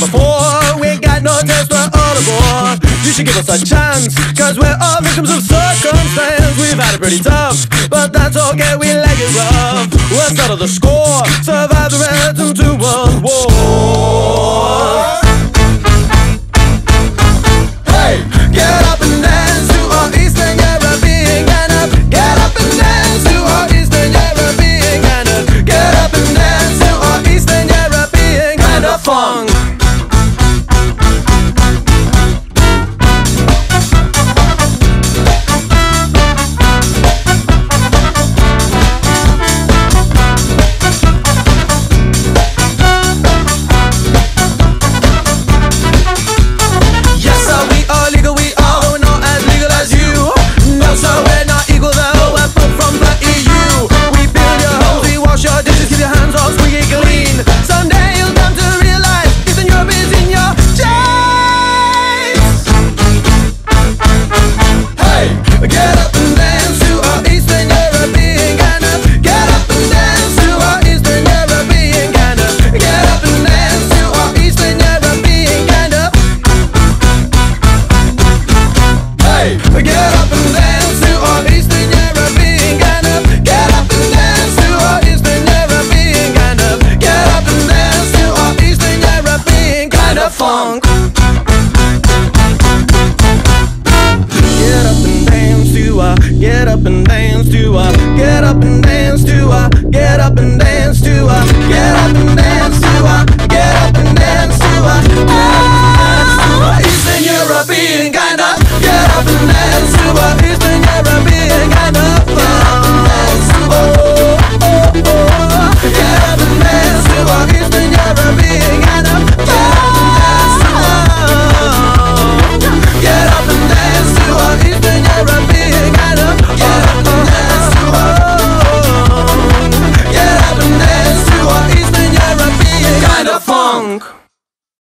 Before we ain't got no test, we're all aboard. You should give us a chance, cause we're all victims of circumstance. We've had it pretty tough, but that's okay, we like it rough. We're out of the score, survive the funk. Get up and dance, do I? Get up and dance, do I? Get up and